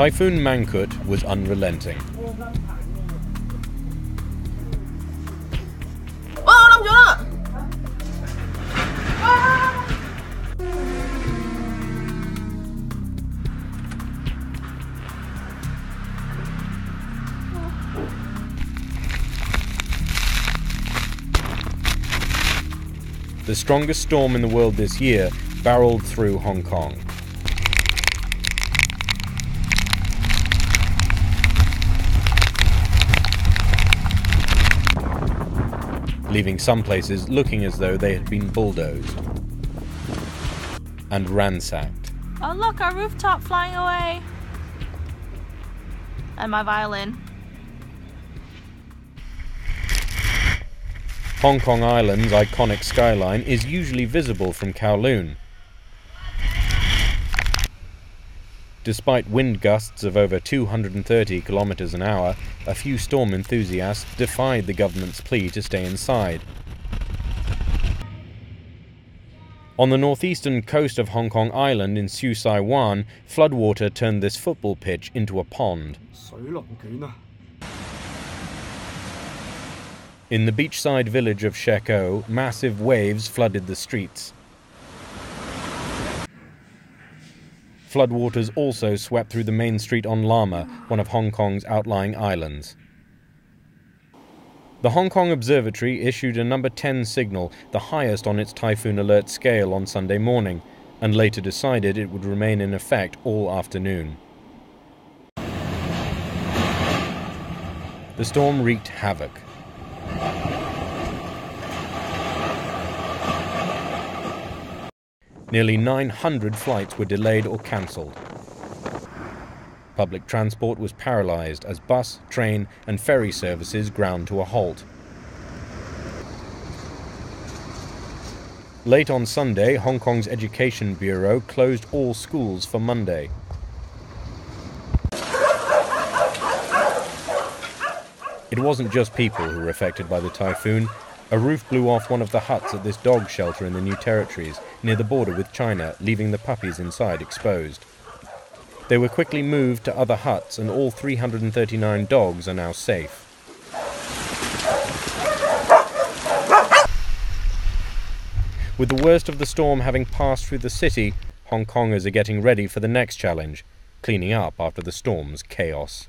Typhoon Mangkhut was unrelenting. The strongest storm in the world this year barreled through Hong Kong. Leaving some places looking as though they had been bulldozed and ransacked. Oh look, our rooftop flying away! And my violin. Hong Kong Island's iconic skyline is usually visible from Kowloon. Despite wind gusts of over 230 kilometers an hour, a few storm enthusiasts defied the government's plea to stay inside. On the northeastern coast of Hong Kong Island in Siu Sai Wan, floodwater turned this football pitch into a pond. In the beachside village of Shek massive waves flooded the streets. Floodwaters also swept through the main street on Lamma, one of Hong Kong's outlying islands. The Hong Kong Observatory issued a number 10 signal, the highest on its typhoon alert scale on Sunday morning, and later decided it would remain in effect all afternoon. The storm wreaked havoc. Nearly 900 flights were delayed or cancelled. Public transport was paralysed as bus, train and ferry services ground to a halt. Late on Sunday, Hong Kong's Education Bureau closed all schools for Monday. It wasn't just people who were affected by the typhoon. A roof blew off one of the huts at this dog shelter in the New Territories, near the border with China, leaving the puppies inside exposed. They were quickly moved to other huts, and all 339 dogs are now safe. With the worst of the storm having passed through the city, Hong Kongers are getting ready for the next challenge cleaning up after the storm's chaos.